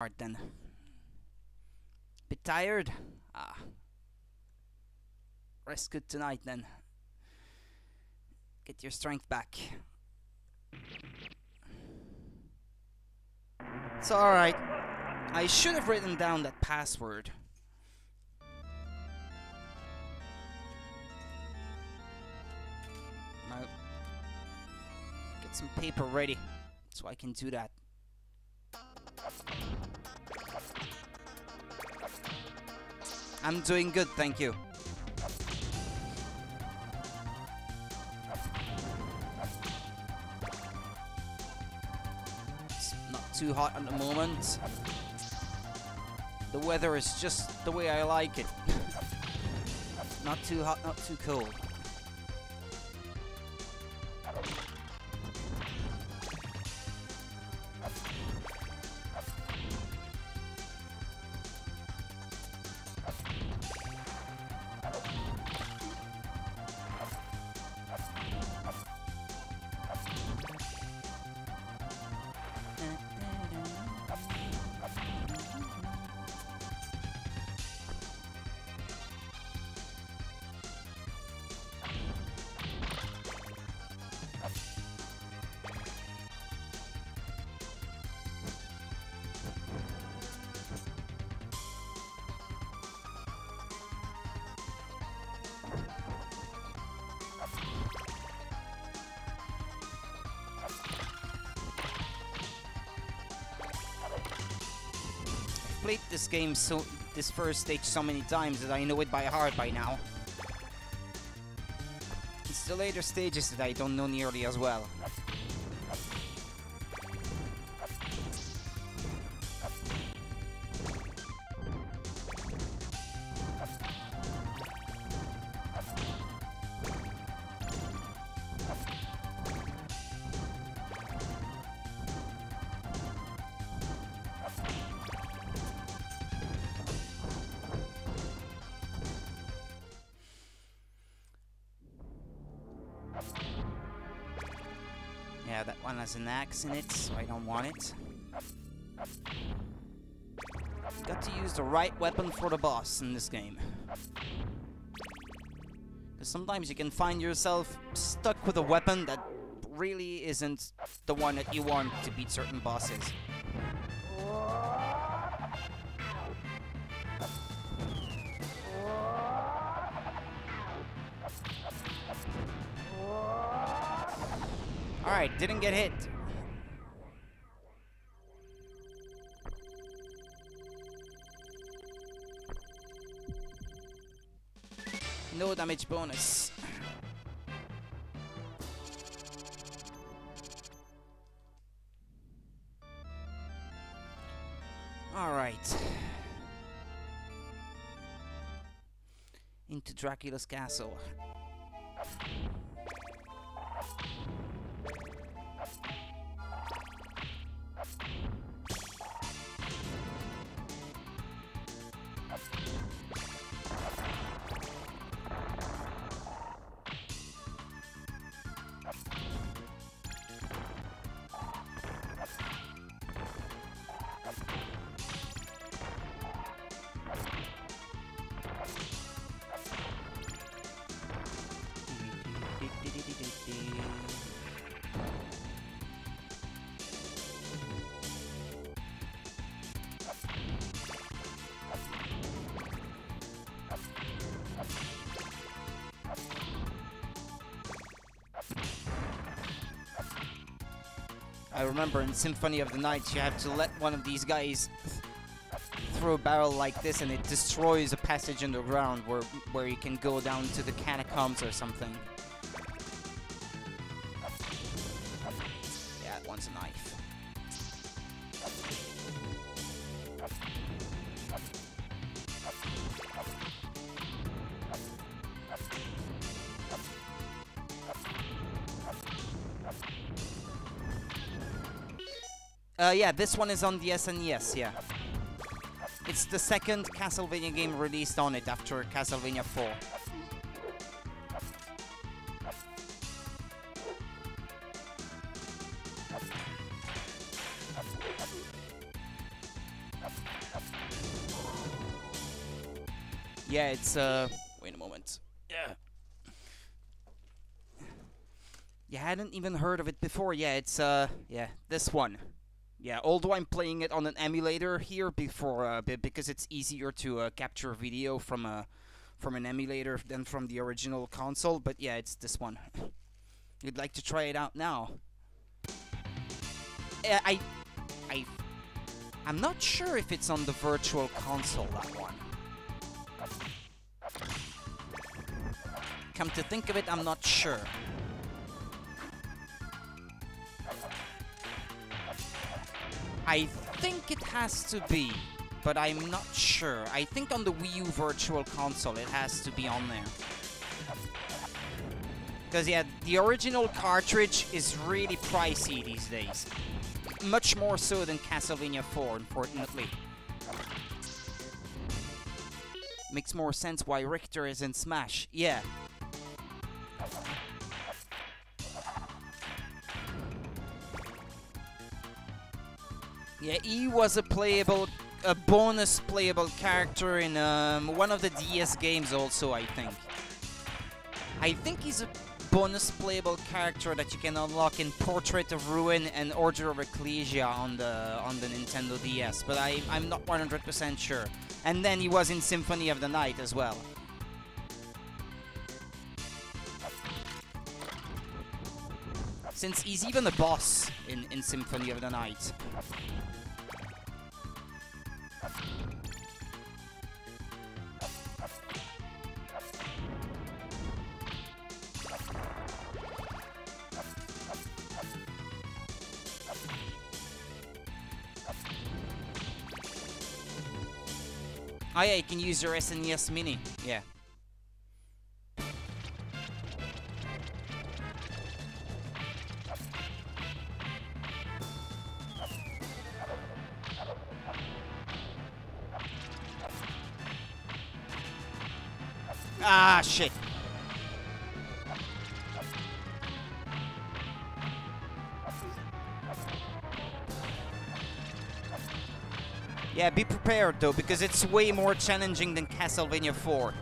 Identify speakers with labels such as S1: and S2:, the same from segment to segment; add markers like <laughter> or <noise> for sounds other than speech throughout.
S1: Alright then. Bit tired? Ah. Rest good tonight then. Get your strength back. It's alright. I should have written down that password. Now, get some paper ready so I can do that. I'm doing good, thank you. It's not too hot at the moment. The weather is just the way I like it. <laughs> not too hot, not too cold. Game so this first stage so many times that I know it by heart by now. It's the later stages that I don't know nearly as well. Yeah, that one has an axe in it, so I don't want it. Got to use the right weapon for the boss in this game. Because sometimes you can find yourself stuck with a weapon that really isn't the one that you want to beat certain bosses. Didn't get hit. No damage bonus. Alright. Into Dracula's castle. Remember in Symphony of the Night you have to let one of these guys throw a barrel like this and it destroys a passage underground where where you can go down to the catacombs or something. Yeah, one's a knife. Uh, yeah, this one is on the SNES, yeah. It's the second Castlevania game released on it after Castlevania 4. Yeah, it's uh. Wait a moment. Yeah. You hadn't even heard of it before. Yeah, it's uh. Yeah, this one. Yeah, although I'm playing it on an emulator here before, uh, because it's easier to uh, capture video from a from an emulator than from the original console. But yeah, it's this one. <laughs> You'd like to try it out now? Uh, I, I, I'm not sure if it's on the Virtual Console that one. Come to think of it, I'm not sure. I think it has to be, but I'm not sure. I think on the Wii U Virtual Console it has to be on there. Because yeah, the original cartridge is really pricey these days. Much more so than Castlevania 4, unfortunately. Makes more sense why Richter is in Smash. Yeah. Yeah, he was a playable, a bonus playable character in um, one of the DS games also, I think. I think he's a bonus playable character that you can unlock in Portrait of Ruin and Order of Ecclesia on the on the Nintendo DS, but I, I'm not 100% sure. And then he was in Symphony of the Night as well. Since he's even a boss in, in Symphony of the Night. Oh yeah, you can use your SNES Mini. Yeah. Though, because it's way more challenging than Castlevania 4.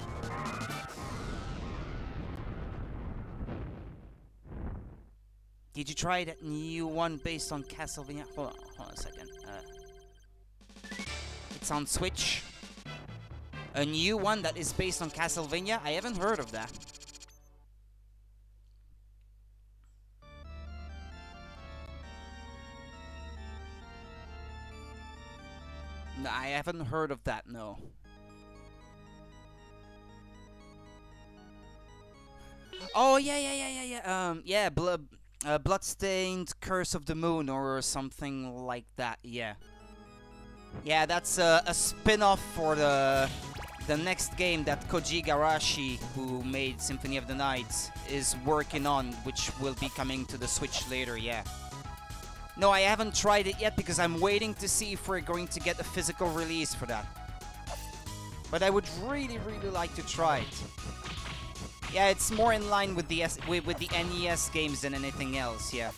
S1: Did you try that new one based on Castlevania? Hold on, hold on a second. Uh, it's on Switch. A new one that is based on Castlevania? I haven't heard of that. Haven't heard of that, no. Oh, yeah, yeah, yeah, yeah, yeah. Um, yeah, blood, uh, Bloodstained Curse of the Moon or something like that, yeah. Yeah, that's a spin-off for the the next game that Koji Igarashi, who made Symphony of the Night, is working on, which will be coming to the Switch later, yeah. No, I haven't tried it yet because I'm waiting to see if we're going to get a physical release for that. But I would really, really like to try it. Yeah, it's more in line with the S with, with the NES games than anything else, yeah.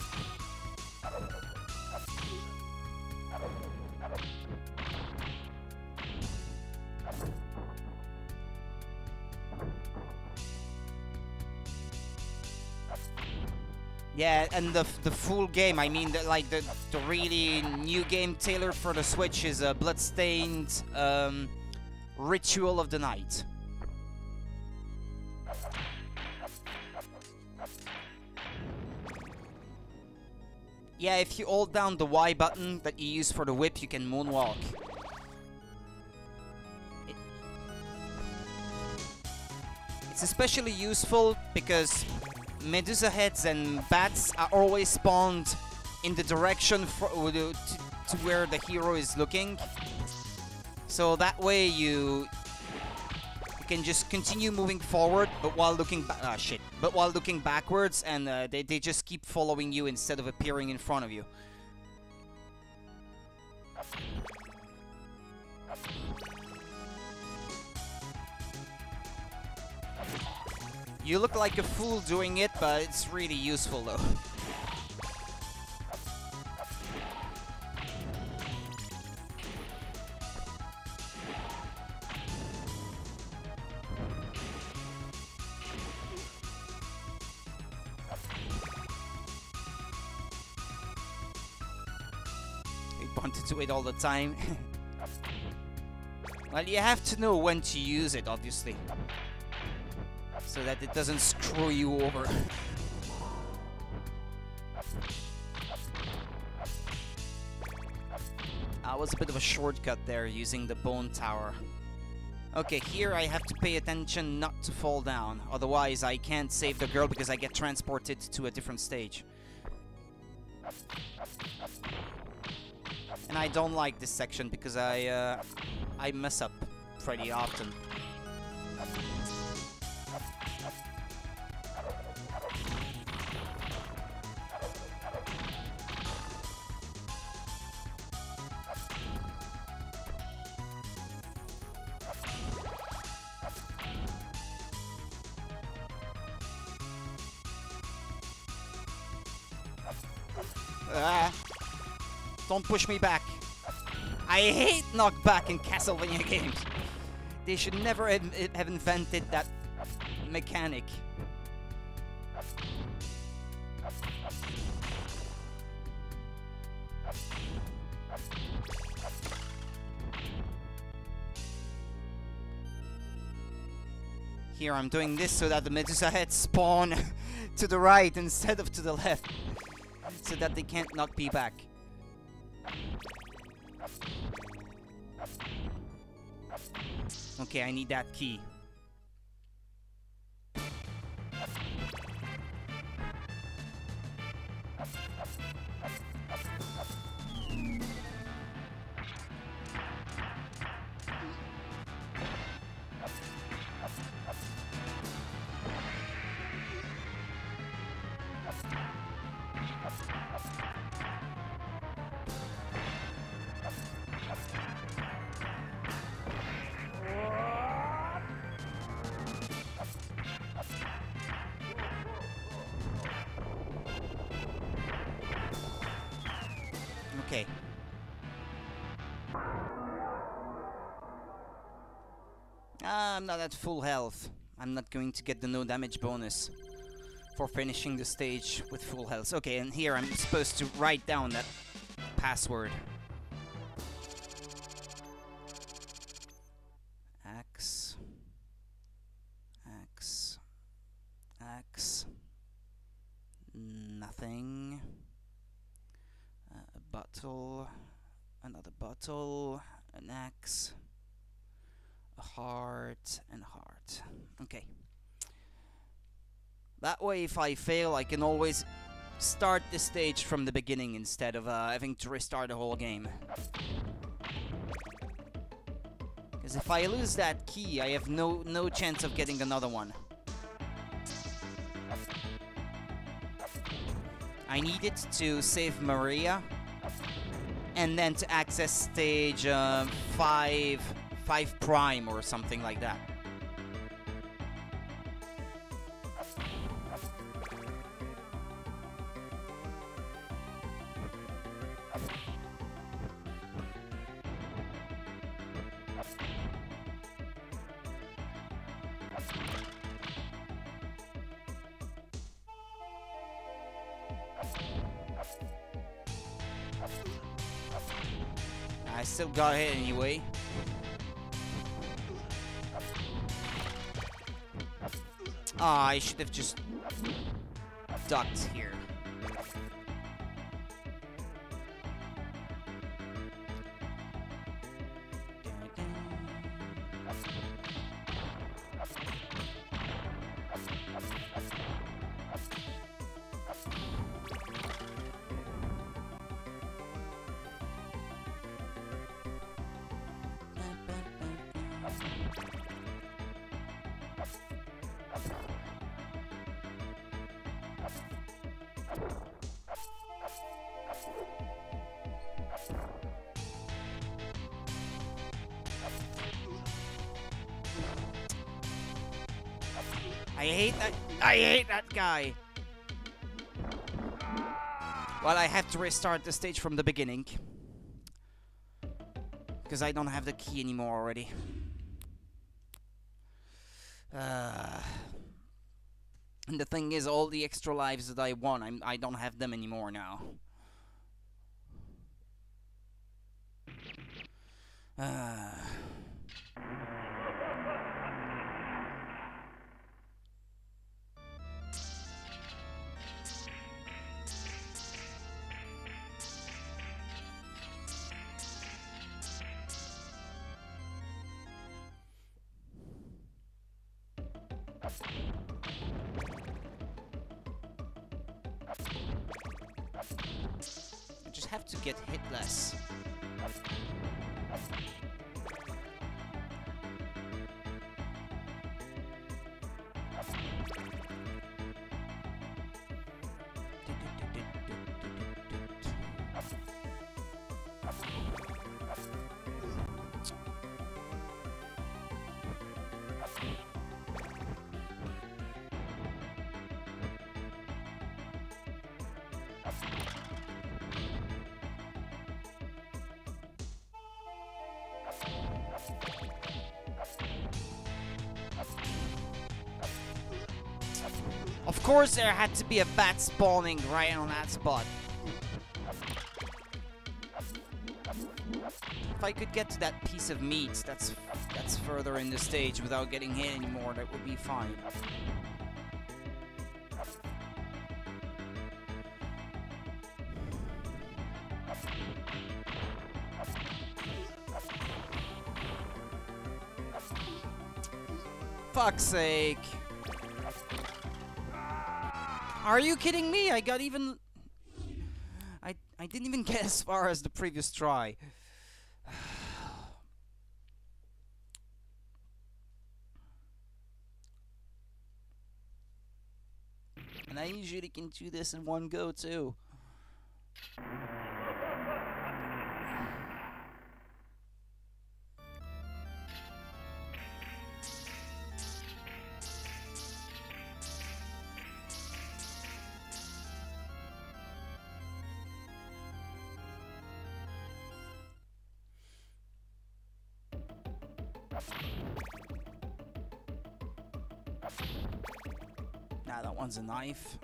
S1: Yeah, and the the full game. I mean, the, like the the really new game tailored for the Switch is a Bloodstained um, Ritual of the Night. Yeah, if you hold down the Y button that you use for the whip, you can moonwalk. It it's especially useful because Medusa heads and bats are always spawned in the direction to, to where the hero is looking. So that way you can just continue moving forward, but while looking back, ah shit, but while looking backwards, and uh, they they just keep following you instead of appearing in front of you. You look like a fool doing it, but it's really useful though. wanted to it all the time. <laughs> well, you have to know when to use it, obviously. So that it doesn't screw you over. That was a bit of a shortcut there, using the bone tower. Okay, here I have to pay attention not to fall down, otherwise I can't save the girl because I get transported to a different stage. And I don't like this section because I, uh, I mess up pretty often. Push me back. I hate knockback in Castlevania <laughs> games. They should never have invented that mechanic. Here I'm doing this so that the Medusa heads spawn <laughs> to the right instead of to the left. So that they can't knock me back. Okay, I need that key. At full health. I'm not going to get the no damage bonus for finishing the stage with full health. Okay, and here I'm supposed to write down that password. X X X Nothing uh, a bottle, another bottle, an axe, heart, and heart. Okay. That way, if I fail, I can always start the stage from the beginning instead of uh, having to restart the whole game. Because if I lose that key, I have no no chance of getting another one. I need it to save Maria, and then to access stage uh, five, five prime or something like that. I still got hit anyway. Ah, I should have just ducked here. I hate that guy. Well, I have to restart the stage from the beginning. Because I don't have the key anymore already. Uh, and the thing is, all the extra lives that I won, I'm, I don't have them anymore now. Uh. Course there had to be a bat spawning right on that spot. If I could get to that piece of meat that's that's further in the stage without getting hit anymore, that would be fine. Fuck's sake. Are you kidding me? I got even... I, I didn't even get as far as the previous try. <sighs> and I usually can do this in one go too. Knife.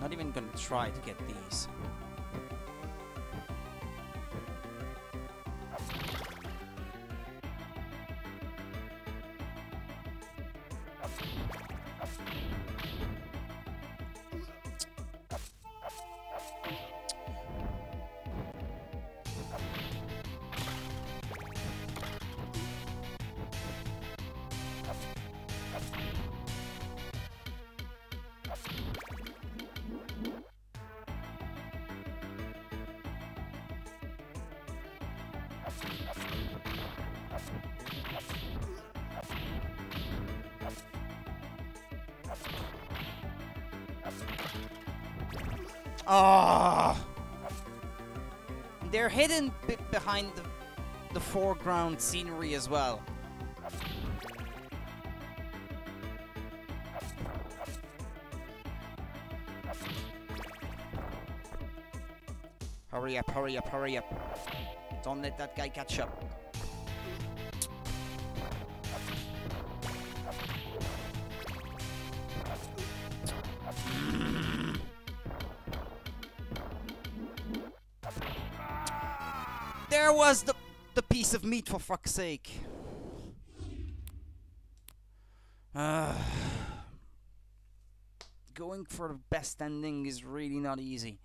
S1: Not even gonna try to get these. Hidden behind the, the foreground scenery as well. Hurry up, hurry up, hurry up. Don't let that guy catch up. There was the the piece of meat for fuck's sake. Uh, <sighs> going for the best ending is really not easy.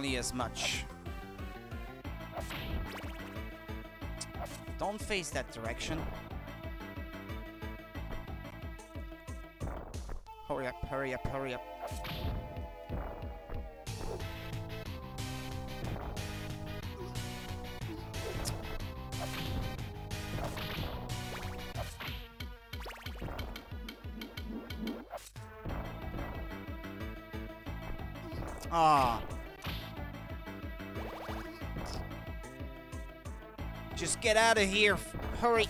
S1: Nearly as much. Don't face that direction. Hurry up, hurry up, hurry up. Ah. Get out of here. Hurry.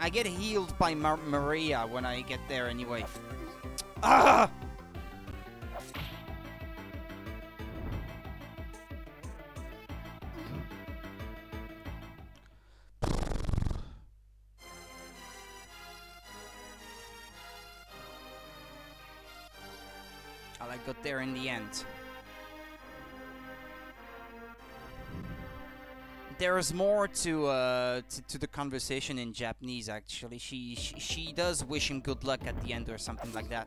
S1: I get healed by Mar Maria when I get there anyway. Ah! There. There's more to, uh, to to the conversation in Japanese. Actually, she, she she does wish him good luck at the end or something like that.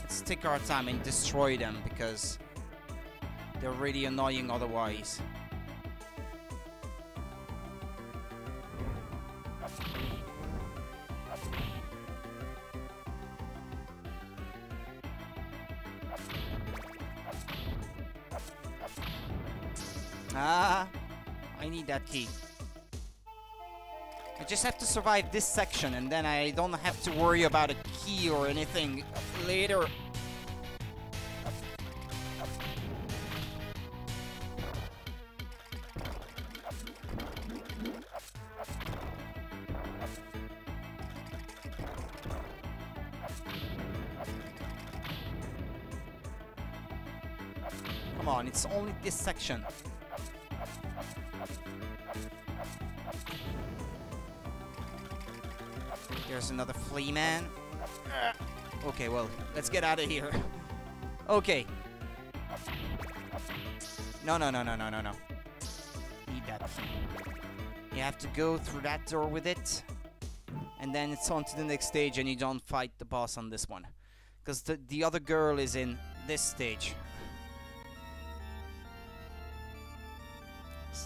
S1: Let's take our time and destroy them because they're really annoying otherwise. Ah, I need that key. I just have to survive this section and then I don't have to worry about a key or anything later. Come on, it's only this section. There's another flea man. Okay, well, let's get out of here. okay. No, no, no, no, no, no, no. Need that. You have to go through that door with it. And then it's on to the next stage and you don't fight the boss on this one. Because the, the other girl is in this stage.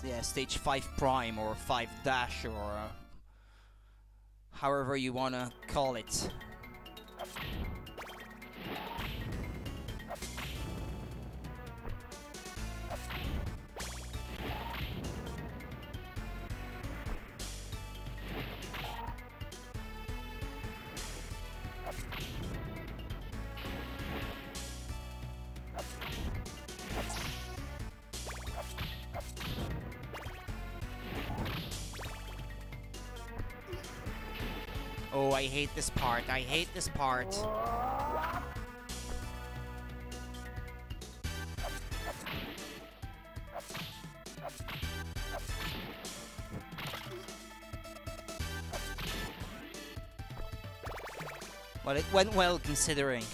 S1: Yeah, stage 5 prime or 5 dash or uh, however you want to call it. Hate this part. I hate this part. Well, it went well considering.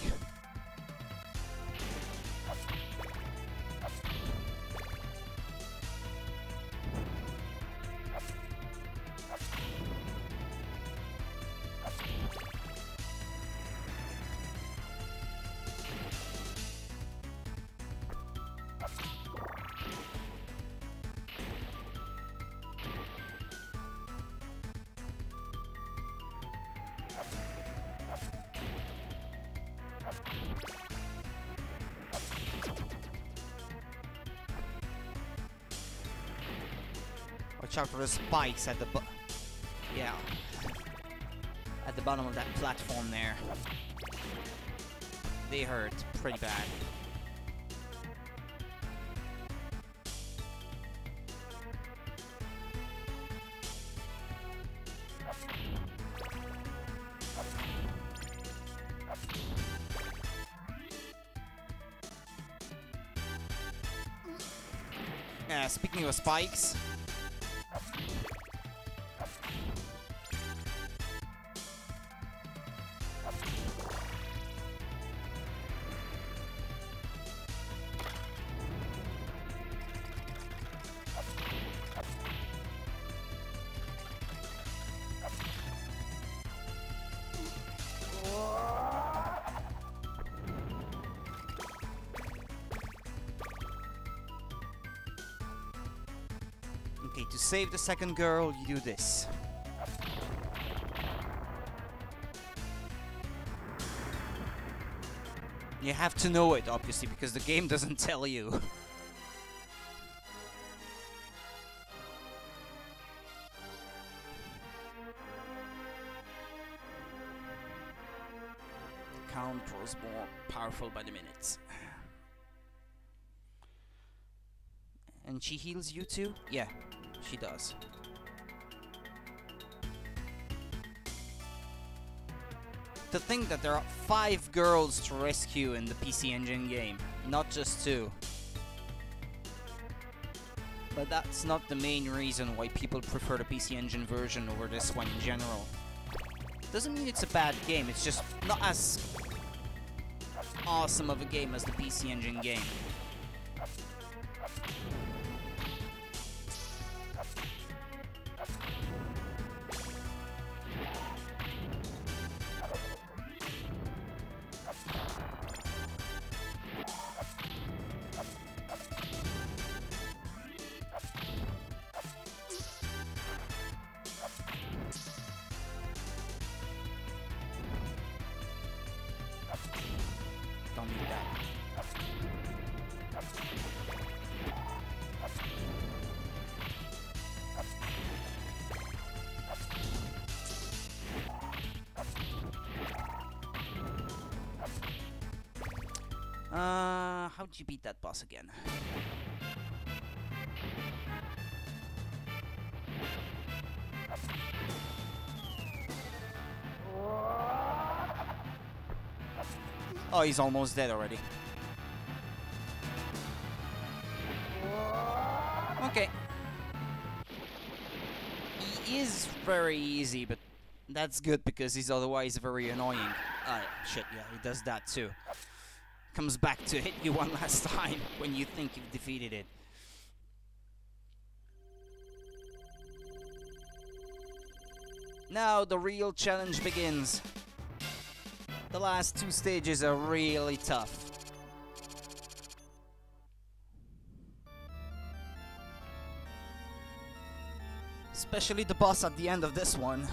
S1: Watch out for the spikes at the Yeah. At the bottom of that platform there. They hurt pretty bad. Yeah, speaking of spikes. Save the second girl, you do this. You have to know it, obviously, because the game <laughs> doesn't tell you. The count grows more powerful by the minute. And she heals you too? Yeah, she does. To think that there are five girls to rescue in the PC Engine game, not just two. But that's not the main reason why people prefer the PC Engine version over this one in general. Doesn't mean it's a bad game, it's just not as awesome of a game as the PC Engine game. Uh, how'd you beat that boss again? Oh, he's almost dead already. Okay. He is very easy, but that's good because he's otherwise very annoying. Ah, shit, yeah, he does that too. Comes back to hit you one last time <laughs> when you think you've defeated it. Now the real challenge begins. The last two stages are really tough. Especially the boss at the end of this one.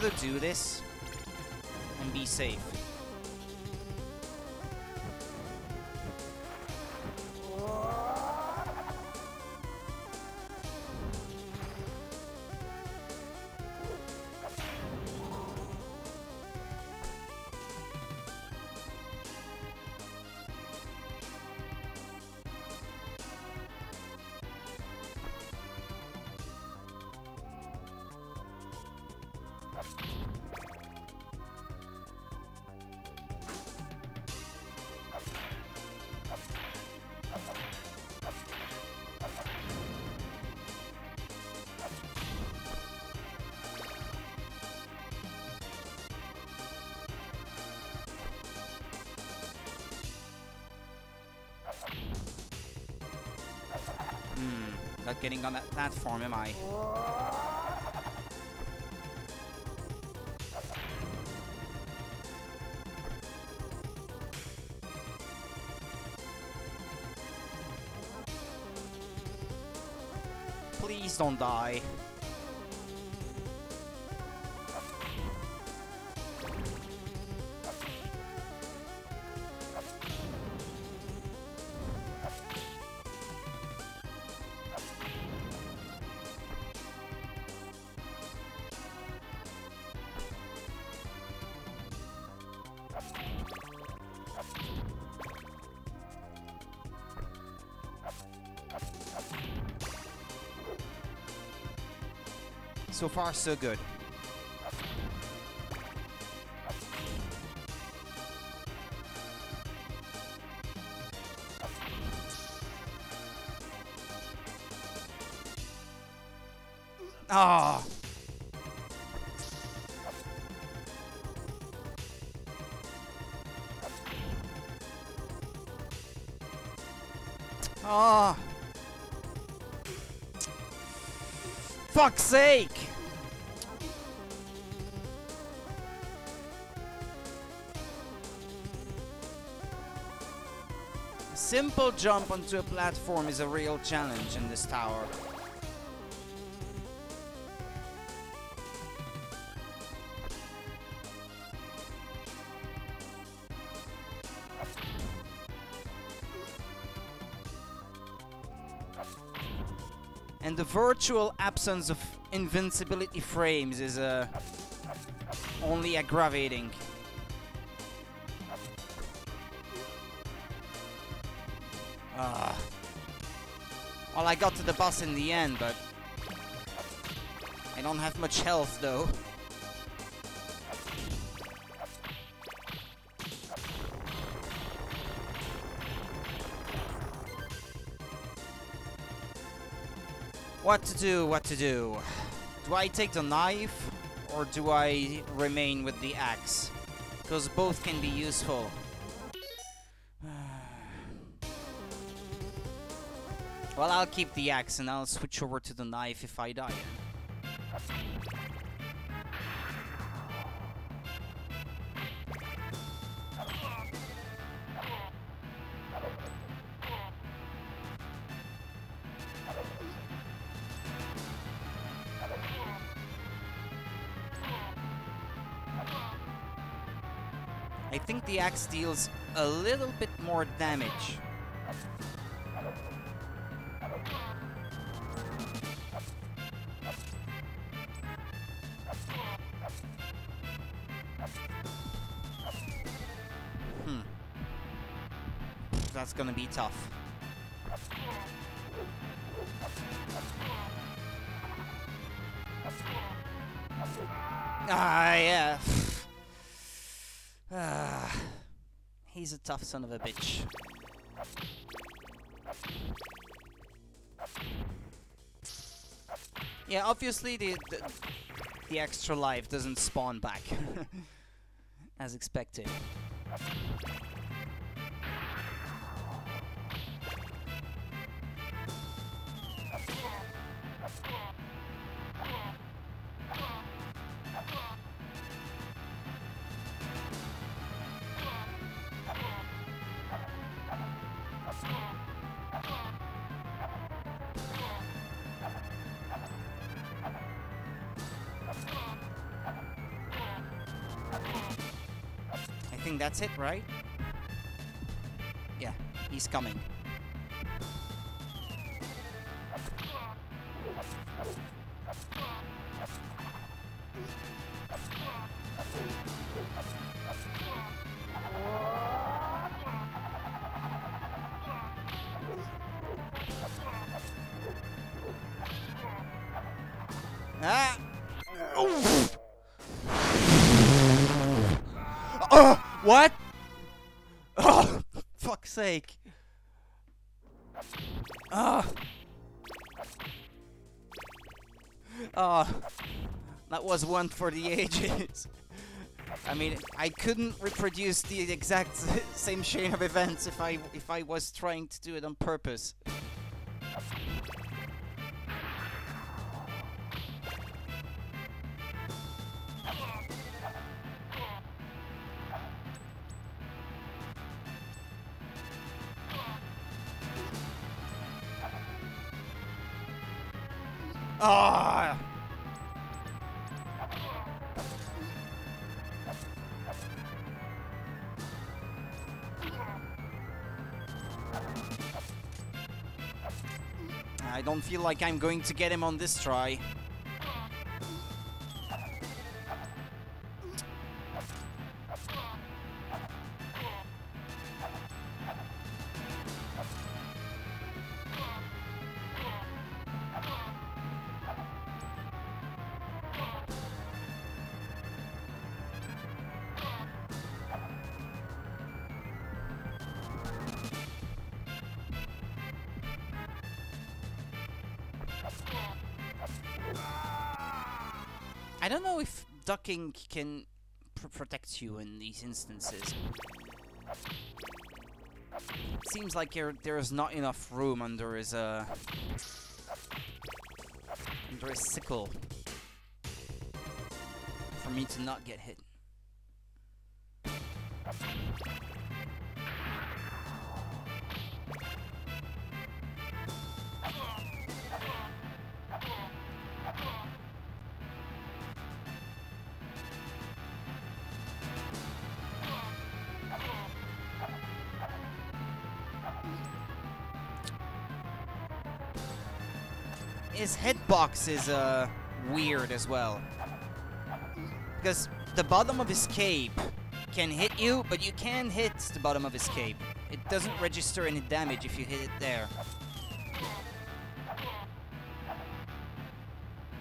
S1: Rather do this and be safe. Hmm, not getting on that platform, am I? Please don't die. So far, so good. Fuck's sake! Simple jump onto a platform is a real challenge in this tower. Virtual absence of invincibility frames is uh, only aggravating. Ah. Well, I got to the boss in the end, but I don't have much health though. What to do, what to do? Do I take the knife or do I remain with the axe? Because both can be useful. <sighs> well, I'll keep the axe and I'll switch over to the knife if I die. Axe deals a little bit more damage. Hmm. That's gonna be tough. Tough son of a bitch. Yeah, obviously the, the, the extra life doesn't spawn back, <laughs> as expected. That's it, right? Yeah, he's coming. What? Oh, <laughs> fuck's sake. Ah. Oh, that was one for the ages. I mean, I couldn't reproduce the exact same chain of events if I if I was trying to do it on purpose. Feel like I'm going to get him on this try. I don't know if ducking can pr protect you in these instances. Seems like there is not enough room under his uh under his sickle for me to not get hit. Hitbox is uh, weird as well. Because the bottom of his cape can hit you, but you can hit the bottom of his cape. It doesn't register any damage if you hit it there.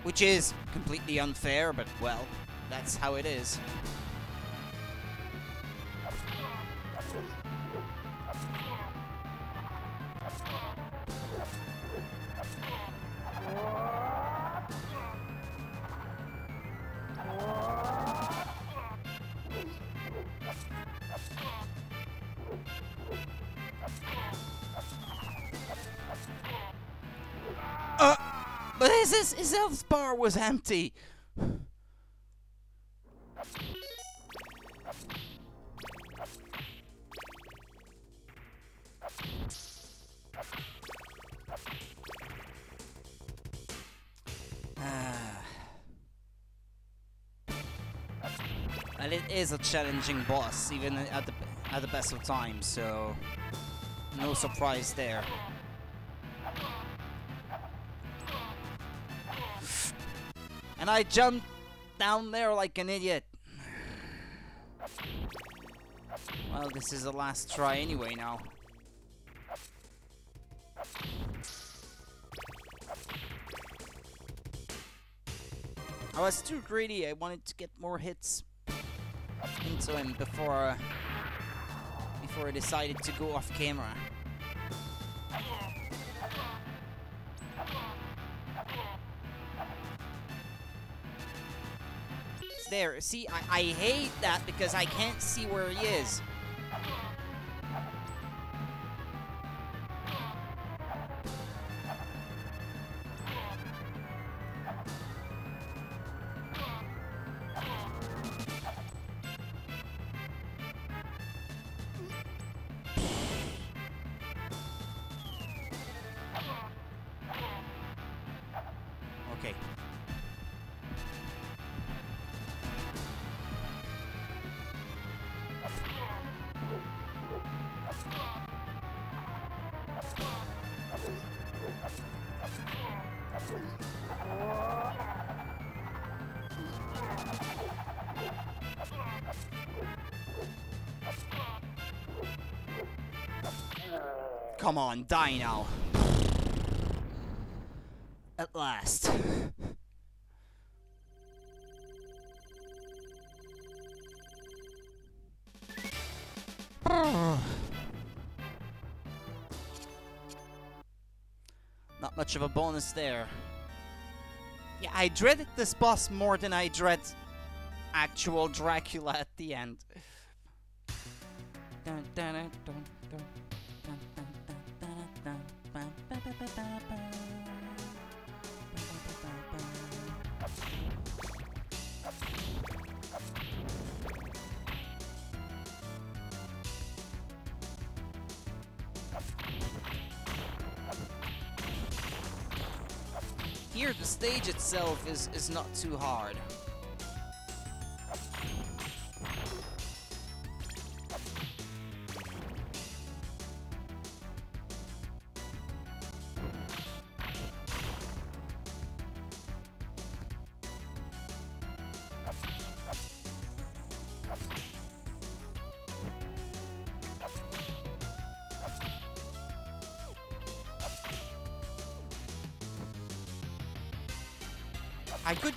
S1: Which is completely unfair, but well, that's how it is. Was empty. Ah. and it is a challenging boss, even at the at the best of times, so no surprise there. And I jumped down there like an idiot. Well, this is the last try anyway now. I was too greedy, I wanted to get more hits into him before, uh, before I decided to go off camera. There. See, I, I hate that because I can't see where he is. Come on, die now. At last. Not much of a bonus there. Yeah, I dreaded this boss more than I dread actual Dracula at the end. Dun, dun, dun, Here, the stage itself is, is not too hard.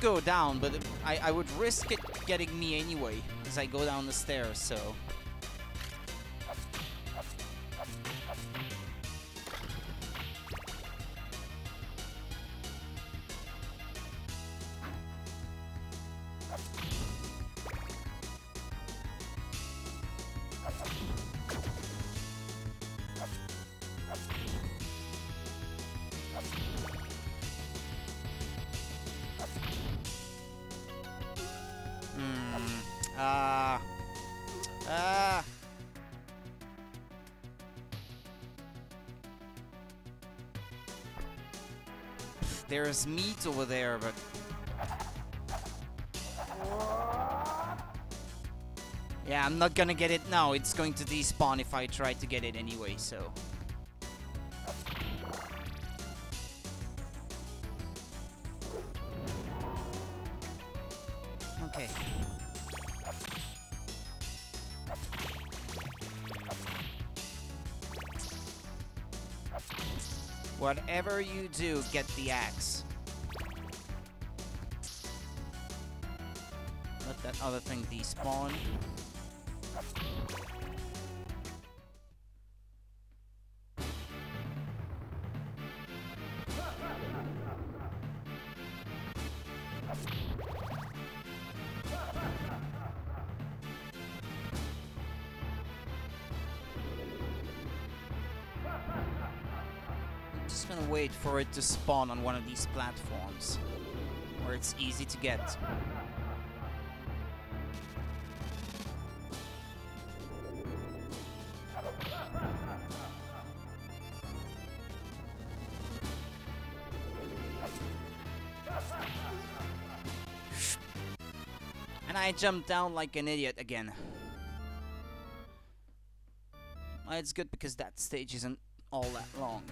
S1: Go down, but I, I would risk it getting me anyway as I go down the stairs, so... There's meat over there, but... Yeah, I'm not gonna get it now. It's going to despawn if I try to get it anyway, so... Okay. Whatever you do, get the axe. Other thing despawn. Just gonna wait for it to spawn on one of these platforms where it's easy to get. I jumped down like an idiot again. Well, it's good because that stage isn't all that long.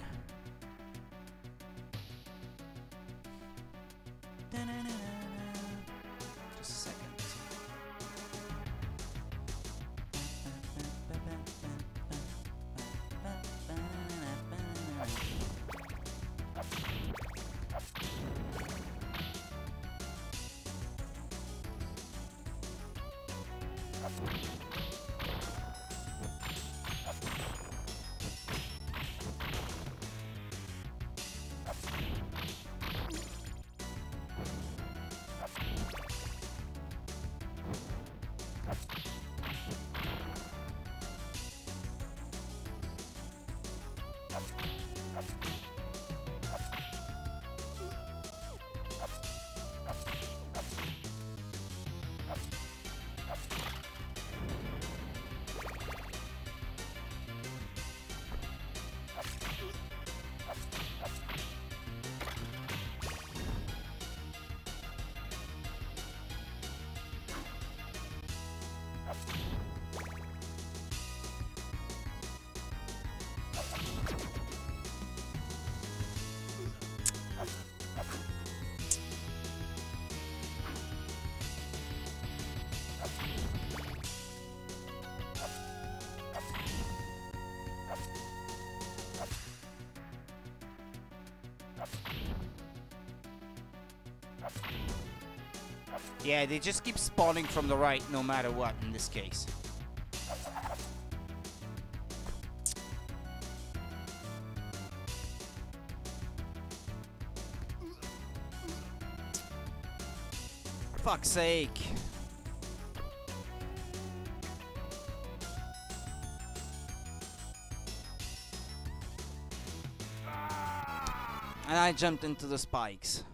S1: Yeah, they just keep spawning from the right no matter what in this case. Fuck's sake. And I jumped into the spikes.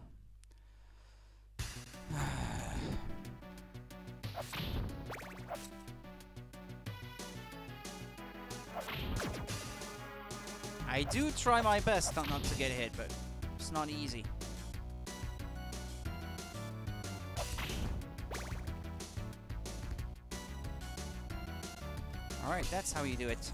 S1: try my best not, not to get hit, but it's not easy. Alright, that's how you do it.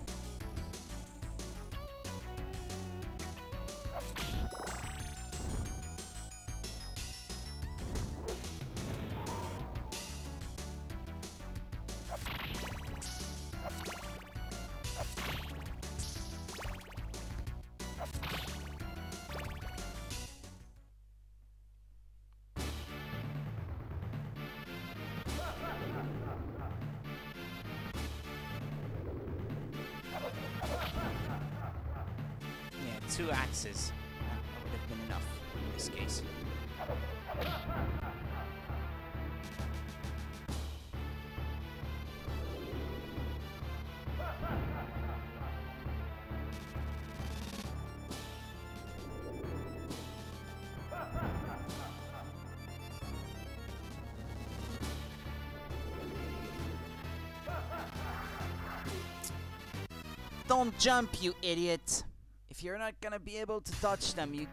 S1: Don't jump, you idiot! If you're not gonna be able to touch them, you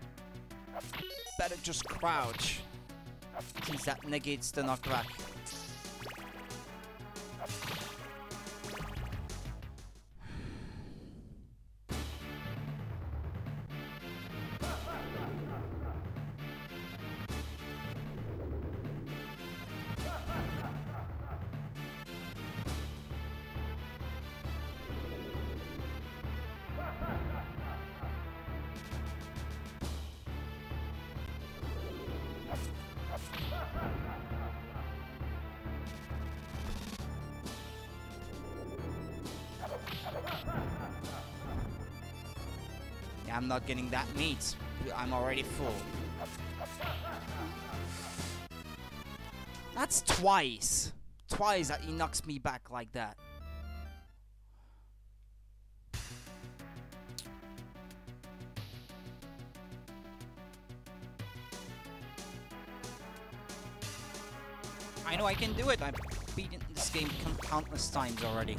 S1: better just crouch. Since that negates the knockback. Not getting that meat. I'm already full. That's twice. Twice that he knocks me back like that. I know I can do it. I've beaten this game countless times already.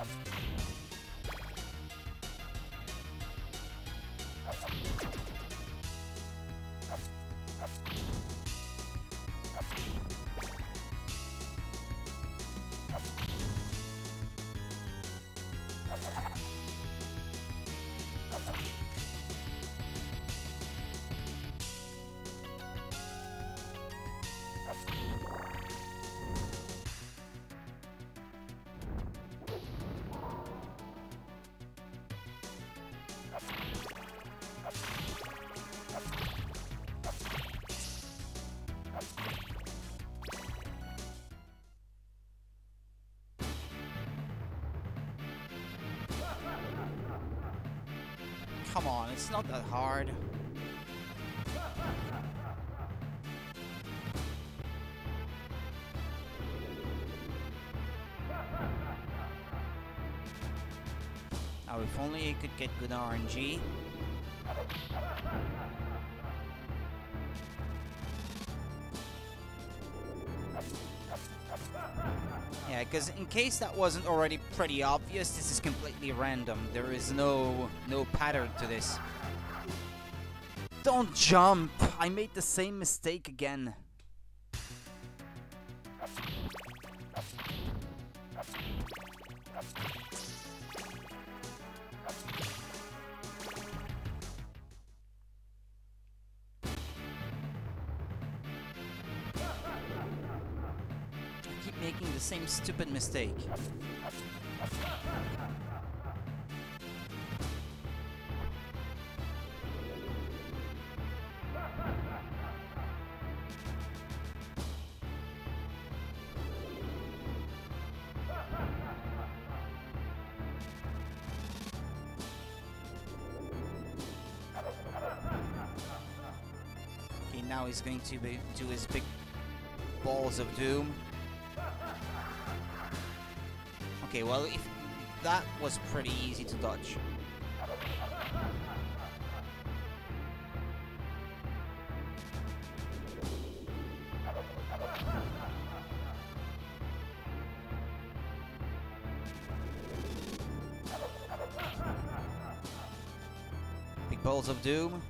S1: substance. Come on, it's not that hard. Now, if only he could get good RNG. Yeah, because in case that wasn't already pretty obvious, this is completely random. There is no no pattern to this. Don't jump! I made the same mistake again. Keep making the same stupid mistake. Now he's going to be, do his big balls of doom. Okay, well, if that was pretty easy to dodge. Big balls of doom.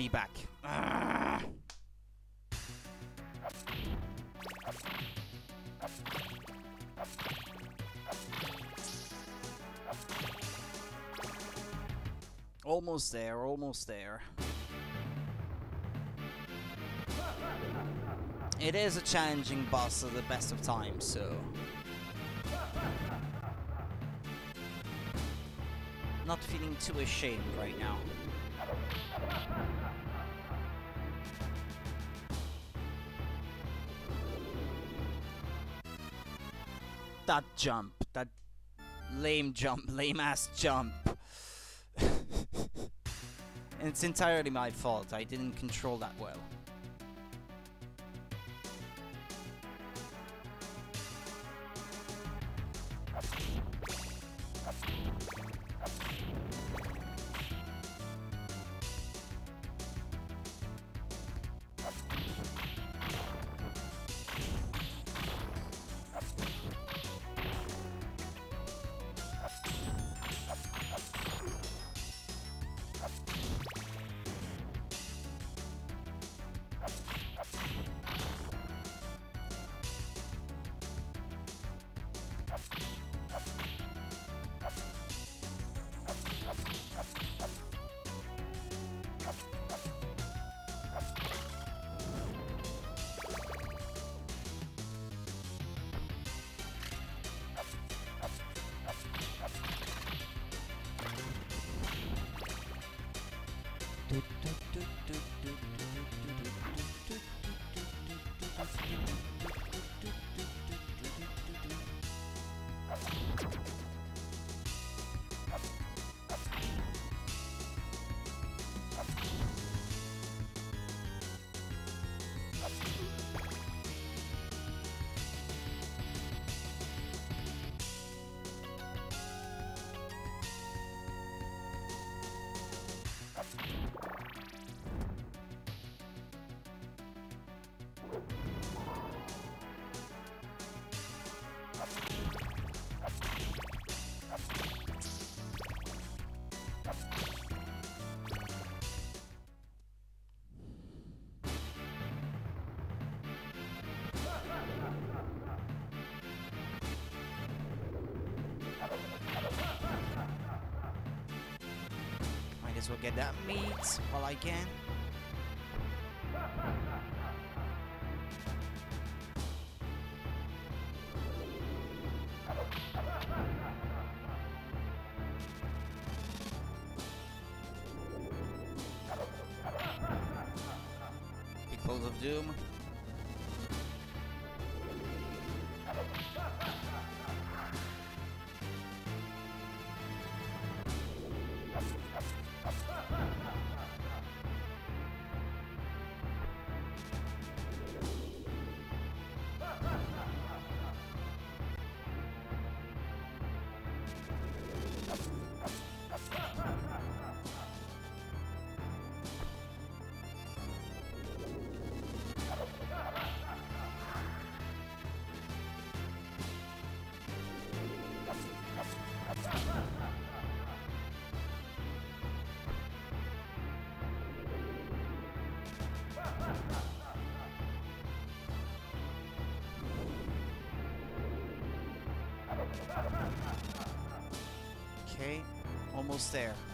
S1: Me back. Almost there, almost there. It is a challenging boss at the best of times, so... Not feeling too ashamed right now. That jump, that lame jump, <laughs> lame ass jump. <laughs> and it's entirely my fault, I didn't control that well. Get that meat while I can. Balls of doom. Almost there.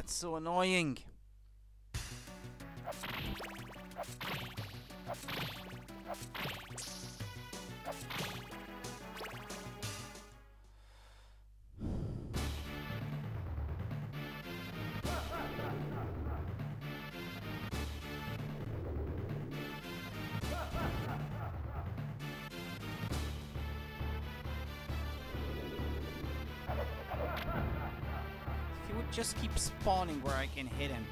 S1: That's so annoying. Just keep spawning where I can hit him.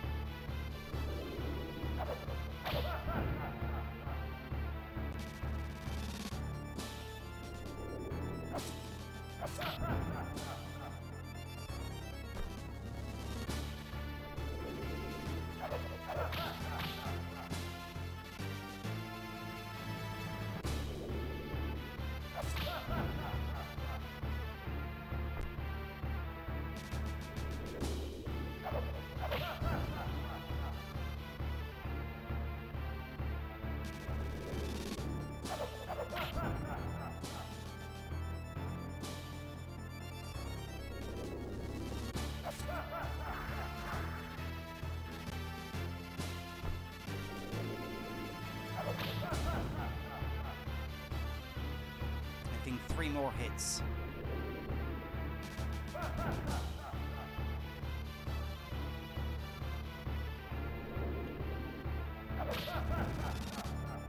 S1: Three.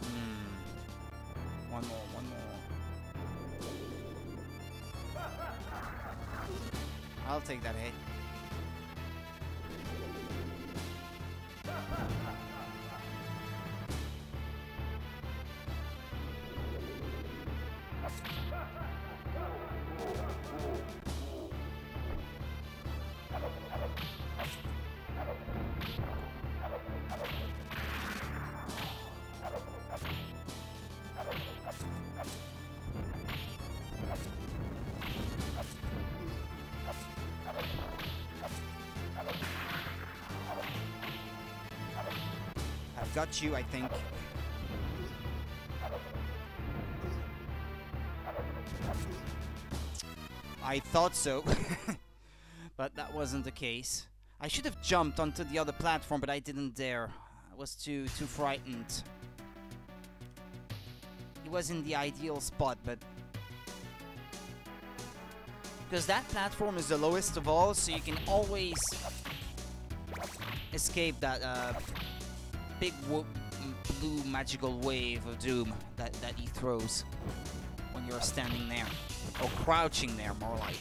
S1: Hmm. One more, one more. I'll take that hit. Got you, I think. I thought so. <laughs> but that wasn't the case. I should have jumped onto the other platform, but I didn't dare. I was too too frightened. He was in the ideal spot, but because that platform is the lowest of all, so you can always escape that uh, big blue magical wave of doom that, that he throws when you're standing there. Or crouching there, more like.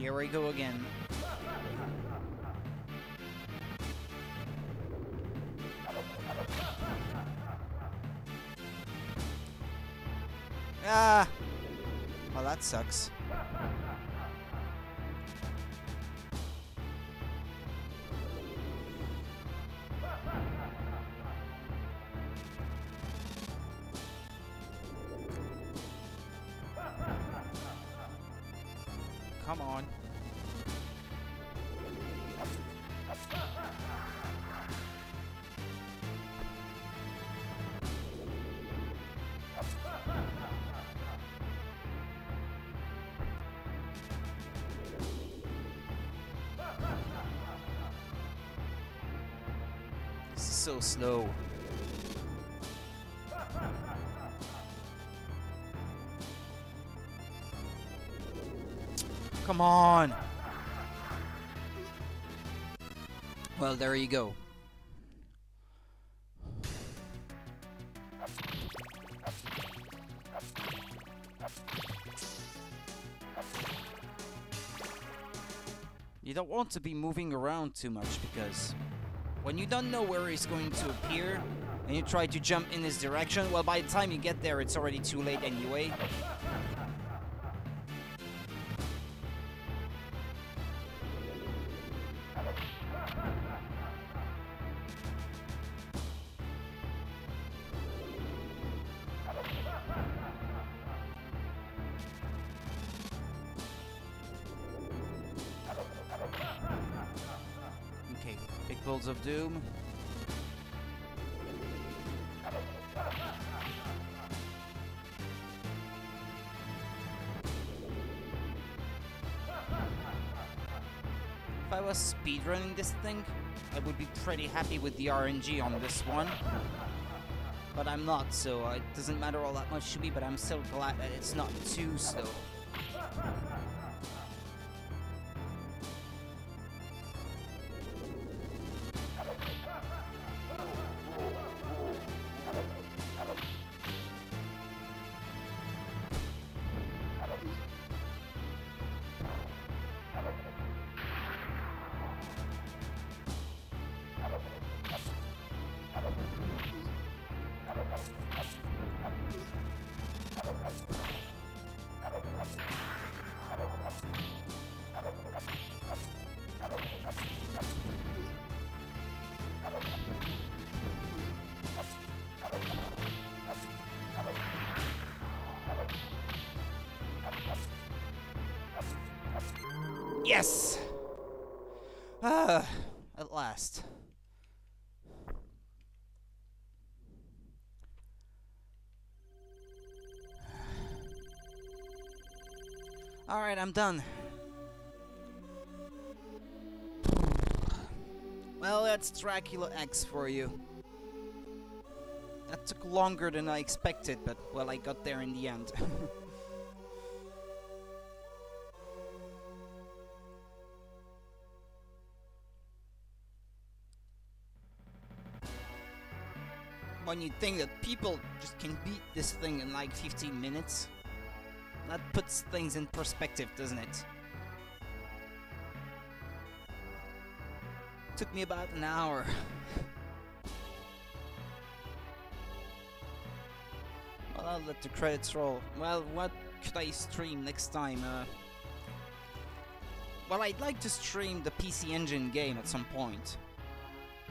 S1: Here we go again. Ah! Well, that sucks. So slow. Come on! Well, there you go. You don't want to be moving around too much because when you don't know where he's going to appear and you try to jump in his direction, well, by the time you get there, it's already too late anyway. Okay, of doom. If I was speedrunning this thing, I would be pretty happy with the RNG on this one. But I'm not, so it doesn't matter all that much to me, but I'm still glad that it's not too slow. I'm done. Well, that's Dracula X for you. That took longer than I expected, but well, I got there in the end. <laughs> when you think that people just can beat this thing in like 15 minutes, that puts things in perspective, doesn't it? Took me about an hour. well, I'll let the credits roll. Well, what could I stream next time? Uh, well, I'd like to stream the PC Engine game at some point.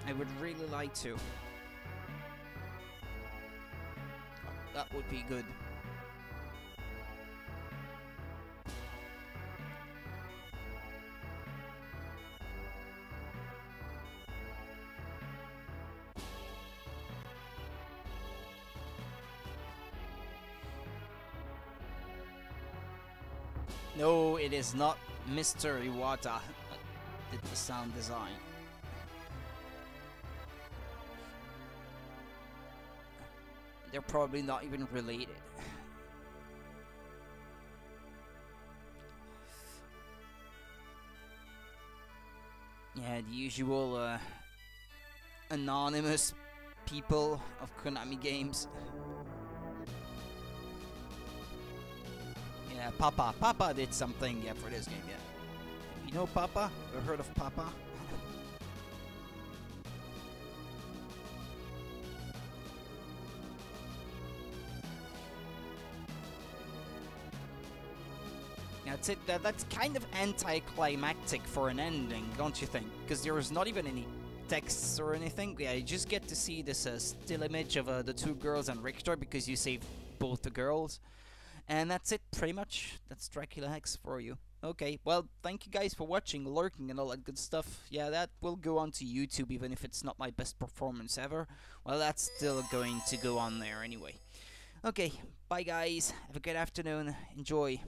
S1: I would really like to. That would be good. Is not Mr. Iwata that did the sound design. They're probably not even related. <sighs> Yeah, the usual uh, anonymous people of Konami games. Yeah, Papa. Papa did something, yeah, for this game, yeah. You know Papa? Ever heard of Papa? That's it. That, that's kind of anticlimactic for an ending, don't you think? Because there's not even any texts or anything. Yeah, you just get to see this uh, still image of uh, the two girls and Richter because you saved both the girls. And that's it, pretty much. That's Dracula X for you. Okay, well, thank you guys for watching, lurking, and all that good stuff. Yeah, that will go on to YouTube, even if it's not my best performance ever. Well, that's still going to go on there anyway. Okay, bye guys. Have a good afternoon. Enjoy.